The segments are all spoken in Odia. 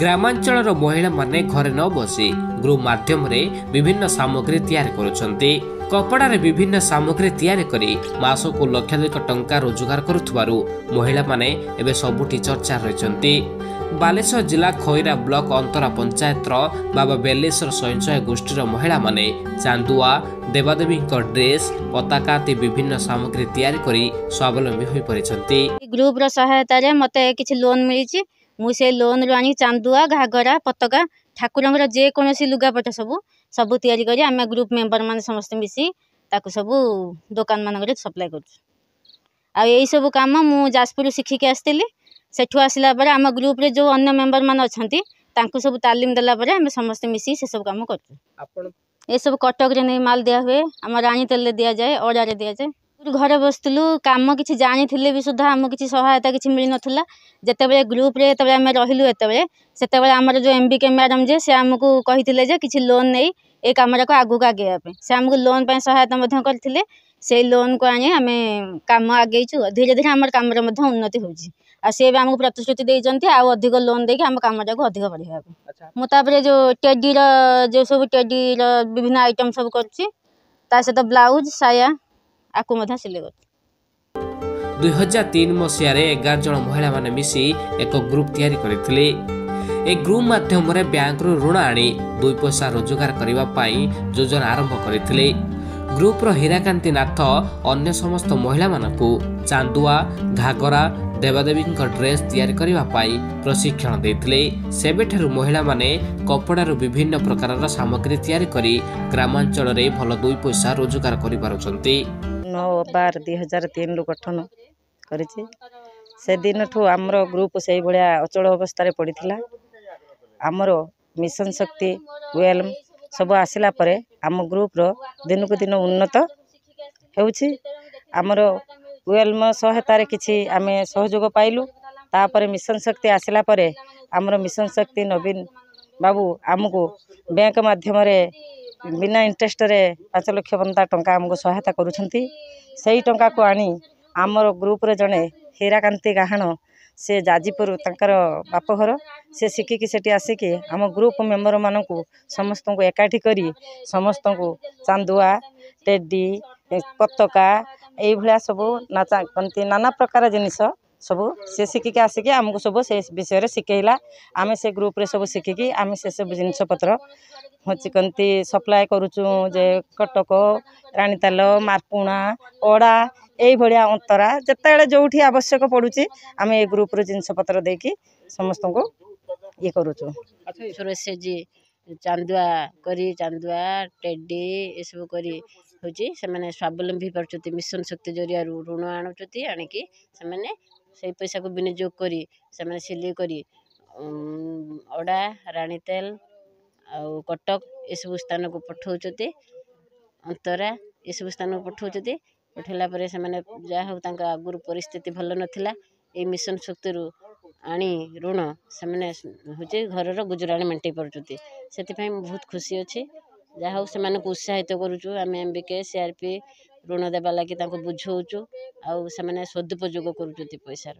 ଗ୍ରାମାଞ୍ଚଳର ମହିଳାମାନେ ଘରେ ନ ବସି ଗ୍ରୁପ୍ ମାଧ୍ୟମରେ ବିଭିନ୍ନ ସାମଗ୍ରୀ ତିଆରି କରୁଛନ୍ତି। କପଡ଼ାରେ ବିଭିନ୍ନ ସାମଗ୍ରୀ ତିଆରି କରି ମାସକୁ ଲକ୍ଷାଧିକ ଟଙ୍କା ରୋଜଗାର କରୁଥିବାରୁ ମହିଳାମାନେ ଏବେ ସବୁଠି ଚର୍ଚ୍ଚା ରହିଛନ୍ତି। ବାଲେଶ୍ୱର ଜିଲ୍ଲା ଖଇରା ବ୍ଲକ ଅନ୍ତରା ପଞ୍ଚାୟତର ବାବା ବେଲେଶ୍ୱର ସ୍ୱୟଂସହାୟକ ଗୋଷ୍ଠୀର ମହିଳାମାନେ ଚାନ୍ଦୁଆ ଦେବାଦେବୀଙ୍କ ଡ୍ରେସ୍ ପତାକା ଆଦି ବିଭିନ୍ନ ସାମଗ୍ରୀ ତିଆରି କରି ସ୍ୱାବଲମ୍ବୀ ହୋଇପାରିଛନ୍ତି ଗ୍ରୁପର ସହାୟତାରେ ମୋତେ କିଛି ଲୋନ୍ ମିଳିଛି। ମୁଁ ସେ ଲୋନ୍ରୁ ଆଣି ଚାନ୍ଦୁଆ ଘାଗରା ପତାକା ଠାକୁରଙ୍କର ଯେକୌଣସି ଲୁଗାପଟା ସବୁ ସବୁ ତିଆରି କରି ଆମେ ଗ୍ରୁପ୍ ମେମ୍ବରମାନେ ସମସ୍ତେ ମିଶି ତାକୁ ସବୁ ଦୋକାନମାନଙ୍କରେ ସପ୍ଲାଏ କରୁଛୁ। ଆଉ ଏଇସବୁ କାମ ମୁଁ ଯାଜପୁରରୁ ଶିଖିକି ଆସିଥିଲି। ସେଠୁ ଆସିଲା ପରେ ଆମ ଗ୍ରୁପ୍ରେ ଯେଉଁ ଅନ୍ୟ ମେମ୍ବରମାନେ ଅଛନ୍ତି ତାଙ୍କୁ ସବୁ ତାଲିମ ଦେଲା ପରେ ଆମେ ସମସ୍ତେ ମିଶି ସେସବୁ କାମ କରୁଛୁ। ଆପଣ ଏସବୁ କଟକରେ ନେଇ ମାଲ ଦିଆ ହୁଏ ଆମ ରାଣୀ ତେଲରେ ଦିଆଯାଏ ଅଡ଼ାରେ ଦିଆଯାଏ। ଘରେ ବସିଥିଲୁ କାମ କିଛି ଜାଣିଥିଲେ ବି ସୁଦ୍ଧା ଆମକୁ କିଛି ସହାୟତା କିଛି ମିଳିନଥିଲା। ଯେତେବେଳେ ଗ୍ରୁପ୍ରେ ଯେତେବେଳେ ଆମେ ରହିଲୁ ଯେତେବେଳେ ସେତେବେଳେ ଆମର ଯେଉଁ ଏମ୍ ବି କେ ମ୍ୟାଡ଼ାମ୍ ଯେ ସେ ଆମକୁ କହିଥିଲେ ଯେ କିଛି ଲୋନ୍ ନେଇ ଏ କାମଟାକୁ ଆଗକୁ ଆଗେଇବା ପାଇଁ। ସେ ଆମକୁ ଲୋନ୍ ପାଇଁ ସହାୟତା ମଧ୍ୟ କରିଥିଲେ। ସେଇ ଲୋନ୍କୁ ଆଣି ଆମେ କାମ ଆଗେଇଛୁ। ଧୀରେ ଧୀରେ ଆମର କାମରେ ମଧ୍ୟ ଉନ୍ନତି ହେଉଛି। ଆଉ ସିଏ ବି ଆମକୁ ପ୍ରତିଶ୍ରୁତି ଦେଇଛନ୍ତି ଆଉ ଅଧିକ ଲୋନ୍ ଦେଇକି ଆମ କାମଟାକୁ ଅଧିକ ବଢ଼େଇବା ପାଇଁ। ଆଚ୍ଛା। ମୁଁ ତାପରେ ଯେଉଁ ଟେଡ଼ିର ଯେଉଁ ସବୁ ଟେଡ଼ିର ବିଭିନ୍ନ ଆଇଟମ୍ ସବୁ କରୁଛି ତା ସହିତ ବ୍ଲାଉଜ୍ ସାୟା ଆକୁ ମଧ୍ୟ ସିଲେଇ କରୁଛି। ଦୁଇ ହଜାର ତିନି ମସିହାରେ ଏଗାର ଜଣ ମହିଳାମାନେ ମିଶି ଏକ ଗ୍ରୁପ୍ ତିଆରି କରିଥିଲେ। ଏ ଗ୍ରୁପ୍ ମାଧ୍ୟମରେ ବ୍ୟାଙ୍କରୁ ଋଣ ଆଣି ଦୁଇ ପଇସା ରୋଜଗାର କରିବା ପାଇଁ ଯୋଜନା ଆରମ୍ଭ କରିଥିଲେ। ଗ୍ରୁପର ହୀରାକାନ୍ତି ନାଥ ଅନ୍ୟ ସମସ୍ତ ମହିଳାମାନଙ୍କୁ ଚାନ୍ଦୁଆ ଘାଗରା ଦେବାଦେବୀଙ୍କ ଡ୍ରେସ୍ ତିଆରି କରିବା ପାଇଁ ପ୍ରଶିକ୍ଷଣ ଦେଇଥିଲେ। ସେବେଠାରୁ ମହିଳାମାନେ କପଡ଼ାରୁ ବିଭିନ୍ନ ପ୍ରକାରର ସାମଗ୍ରୀ ତିଆରି କରି ଗ୍ରାମାଞ୍ଚଳରେ ଭଲ ଦୁଇ ପଇସା ରୋଜଗାର କରିପାରୁଛନ୍ତି। ନଅ ବାର ଦୁଇ ହଜାର ତିନିରୁ ଗଠନ କରିଛି। ସେଦିନଠୁ ଆମର ଗ୍ରୁପ୍ ସେଇଭଳିଆ ଅଚଳ ଅବସ୍ଥାରେ ପଡ଼ିଥିଲା। ଆମର ମିଶନ ଶକ୍ତି ୱେଲ୍ମ ସବୁ ଆସିଲା ପରେ ଆମ ଗ୍ରୁପ୍ର ଦିନକୁ ଦିନ ଉନ୍ନତ ହେଉଛି। ଆମର ୱେଲ୍ମ ସହାୟତାରେ କିଛି ଆମେ ସହଯୋଗ ପାଇଲୁ। ତାପରେ ମିଶନ ଶକ୍ତି ଆସିଲା ପରେ ଆମର ମିଶନ ଶକ୍ତି ନବୀନ ବାବୁ ଆମକୁ ବ୍ୟାଙ୍କ ମାଧ୍ୟମରେ ବିନା ଇଣ୍ଟରେଷ୍ଟରେ ପାଞ୍ଚ ଲକ୍ଷ ପର୍ଯ୍ୟନ୍ତ ଟଙ୍କା ଆମକୁ ସହାୟତା କରୁଛନ୍ତି। ସେଇ ଟଙ୍କାକୁ ଆଣି ଆମର ଗ୍ରୁପରେ ଜଣେ ହୀରାକାନ୍ତି ଗାହାଣ ସେ ଯାଜପୁର ତାଙ୍କର ବାପଘର ସେ ଶିଖିକି ସେଠି ଆସିକି ଆମ ଗ୍ରୁପ ମେମ୍ବରମାନଙ୍କୁ ସମସ୍ତଙ୍କୁ ଏକାଠି କରି ସମସ୍ତଙ୍କୁ ଚାନ୍ଦୁଆ ଟେଡ଼ି ପତାକା ଏଇଭଳିଆ ସବୁ ନାଚା କନ୍ତି ନାନା ପ୍ରକାର ଜିନିଷ ସବୁ ସେ ଶିଖିକି ଆସିକି ଆମକୁ ସବୁ ସେ ବିଷୟରେ ଶିଖେଇଲା। ଆମେ ସେ ଗ୍ରୁପରେ ସବୁ ଶିଖିକି ଆମେ ସେସବୁ ଜିନିଷପତ୍ର ହେଉଛି କନ୍ତି ସପ୍ଲାଏ କରୁଛୁ ଯେ କଟକ ରାଣୀତାଲ ମାର୍ପୁଣା ଅଡ଼ା ଏଇଭଳିଆ ଅନ୍ତରା ଯେତେବେଳେ ଯେଉଁଠି ଆବଶ୍ୟକ ପଡ଼ୁଛି ଆମେ ଏ ଗ୍ରୁପ୍ର ଜିନିଷପତ୍ର ଦେଇକି ସମସ୍ତଙ୍କୁ ଇଏ କରୁଛୁ। ସୁରେଶଜି ଚାନ୍ଦୁଆ କରି ଚାନ୍ଦୁଆ ଟେଡ଼ି ଏସବୁ କରି ହେଉଛି ସେମାନେ ସ୍ୱାବଲମ୍ବୀ ପାରୁଛନ୍ତି ମିଶନ ଶକ୍ତି ଜରିଆରୁ ଋଣ ଆଣୁଛନ୍ତି ଆଣିକି ସେମାନେ ସେଇ ପଇସାକୁ ବିନିଯୋଗ କରି ସେମାନେ ସିଲେଇ କରି ଉଁ, ଅଡ଼ା ରାଣୀତେଲ ଆଉ କଟକ ଏସବୁ ସ୍ଥାନକୁ ପଠାଉଛନ୍ତି ଅନ୍ତରା ଏସବୁ ସ୍ଥାନକୁ ପଠାଉଛନ୍ତି ପଠାଇଲା ପରେ ସେମାନେ ଯାହା ହଉ ତାଙ୍କ ଆଗରୁ ପରିସ୍ଥିତି ଭଲ ନଥିଲା। ଏଇ ମିଶନ ଶକ୍ତିରୁ ଆଣି ଋଣ ସେମାନେ ହେଉଛି ଘରର ଗୁଜୁରାଣ ମେଣ୍ଟାଇ ପାରୁଛନ୍ତି ସେଥିପାଇଁ ମୁଁ ବହୁତ ଖୁସି ଅଛି। ଯାହା ହଉ ସେମାନଙ୍କୁ ଉତ୍ସାହିତ କରୁଛୁ ଆମେ M B K C R P ଋଣ ଦେବା ଲାଗି ତାଙ୍କୁ ବୁଝାଉଛୁ ଆଉ ସେମାନେ ସଦୁପଯୋଗ କରୁଛନ୍ତି ପଇସାର।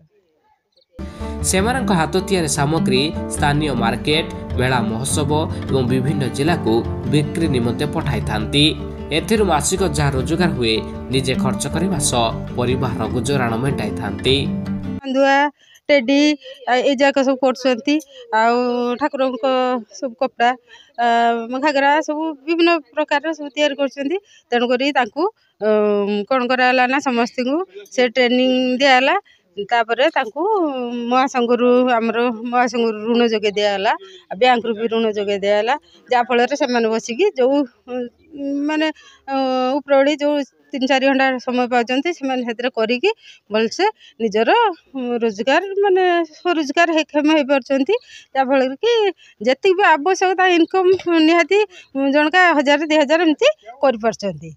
ସେମାନଙ୍କ ହାତ ତିଆରି ସାମଗ୍ରୀ ସ୍ଥାନୀୟ ମାର୍କେଟ ମେଳା ମହୋତ୍ସବ ଏବଂ ବିଭିନ୍ନ ଜିଲ୍ଲାକୁ ବିକ୍ରି ନିମନ୍ତେ ପଠାଇଥାନ୍ତି। ଏଥିରୁ ମାସିକ ଯାହା ରୋଜଗାର ହୁଏ ନିଜେ ଖର୍ଚ୍ଚ କରିବା ସହ ପରିବାରର ଗୁଜରାଣ ମେଣ୍ଟାଇଥାନ୍ତି। ଟେଡ଼ି ଏଇ ଯାକ ସବୁ କରୁଛନ୍ତି। ଆଉ ଠାକୁରଙ୍କ ସବୁ କପଡ଼ା ଘାଗରା ସବୁ ବିଭିନ୍ନ ପ୍ରକାରର ସବୁ ତିଆରି କରୁଛନ୍ତି। ତେଣୁକରି ତାଙ୍କୁ କ'ଣ କରାହେଲା ନା ସମସ୍ତଙ୍କୁ ସେ ଟ୍ରେନିଂ ଦିଆହେଲା। ତାପରେ ତାଙ୍କୁ ମହାସଂଘରୁ ଆମର ମହାସଂଘରୁ ଋଣ ଯୋଗାଇ ଦିଆହେଲା। ଆଉ ବ୍ୟାଙ୍କରୁ ବି ଋଣ ଯୋଗାଇ ଦିଆହେଲା। ଯାହାଫଳରେ ସେମାନେ ବସିକି ଯେଉଁ ମାନେ ଉପରଓଳି ଯେଉଁ ତିନି ଚାରି ଘଣ୍ଟା ସମୟ ପାଉଛନ୍ତି ସେମାନେ ସେଥିରେ କରିକି ଭଲସେ ନିଜର ରୋଜଗାର ମାନେ ସ୍ୱରୋଜଗାର ହେଇକ୍ଷମ ହେଇପାରୁଛନ୍ତି। ଯାହାଫଳରେ କି ଯେତିକି ବି ଆବଶ୍ୟକତା ଇନକମ୍ ନିହାତି ଜଣକା ହଜାର ଦୁଇ ହଜାର ଏମିତି କରିପାରୁଛନ୍ତି।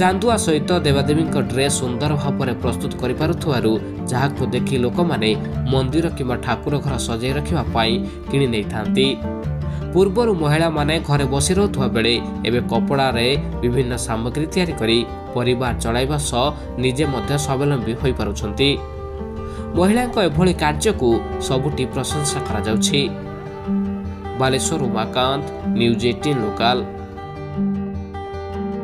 ଚାନ୍ଦୁଆ ସହିତ ଦେବାଦେବୀଙ୍କ ଡ୍ରେସ୍ ସୁନ୍ଦର ଭାବରେ ପ୍ରସ୍ତୁତ କରିପାରୁଥିବାରୁ ଯାହାକୁ ଦେଖି ଲୋକମାନେ ମନ୍ଦିର କିମ୍ବା ଠାକୁର ଘର ସଜାଇ ରଖିବା ପାଇଁ କିଣି ନେଇଥାନ୍ତି। ପୂର୍ବରୁ ମହିଳାମାନେ ଘରେ ବସି ରହୁଥିବା ବେଳେ ଏବେ କପଡ଼ାରେ ବିଭିନ୍ନ ସାମଗ୍ରୀ ତିଆରି କରି ପରିବାର ଚଳାଇବା ସହ ନିଜେ ମଧ୍ୟ ସ୍ୱାବଲମ୍ବୀ ହୋଇପାରୁଛନ୍ତି। ମହିଳାଙ୍କ ଏଭଳି କାର୍ଯ୍ୟକୁ ସବୁଠି ପ୍ରଶଂସା କରାଯାଉଛି। Baleswar Umakant news eighteen local.